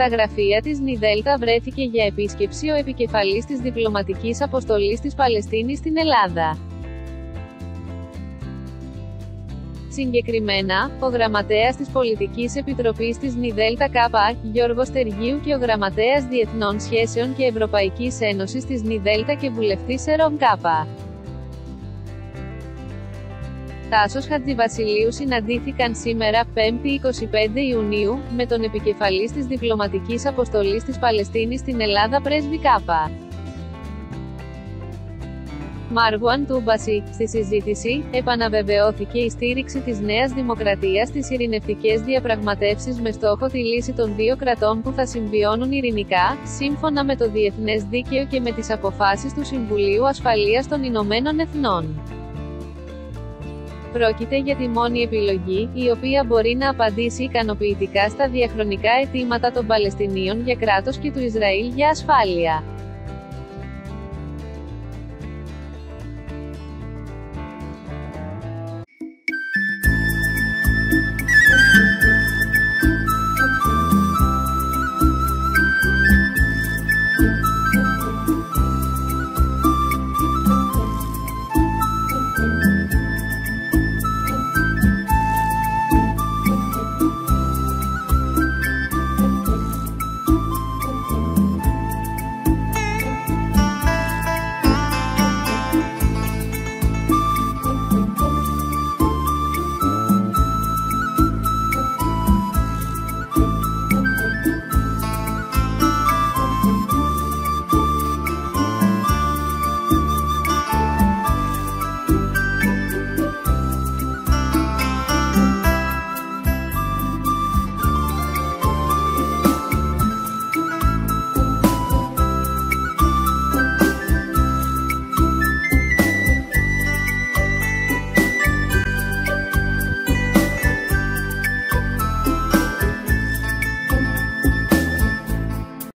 Στα γραφεία της Νιδέλτα βρέθηκε για επίσκεψη ο επικεφαλής της διπλωματικής αποστολής της Παλαιστίνης στην Ελλάδα. Συγκεκριμένα, ο γραμματέας της Πολιτικής Επιτροπής της Νιδέλτα ΚΑΠΑ, Γιώργος Τεργίου και ο γραμματέας Διεθνών Σχέσεων και Ευρωπαϊκής Ένωσης της Νιδέλτα και βουλευτής Ερών ΚΑΠΑ. Τάσος Χατζηβασιλείου συναντήθηκαν σήμερα, 5η 25 Ιουνίου, με τον επικεφαλής της διπλωματικής αποστολής της Παλαιστίνης στην Ελλάδα πρέσβη ΚΑΠΑ. Μάργουαν Τούμπαση, στη συζήτηση, επαναβεβαιώθηκε η στήριξη της Νέας Δημοκρατίας στις ειρηνευτικές διαπραγματεύσεις με στόχο τη λύση των δύο κρατών που θα συμβιώνουν ειρηνικά, σύμφωνα με το Διεθνές Δίκαιο και με τις αποφάσεις του Συμβουλίου Ασφαλείας των Ηνωμένων Εθνών. Πρόκειται για τη μόνη επιλογή, η οποία μπορεί να απαντήσει ικανοποιητικά στα διαχρονικά αιτήματα των Παλαιστινίων για κράτος και του Ισραήλ για ασφάλεια.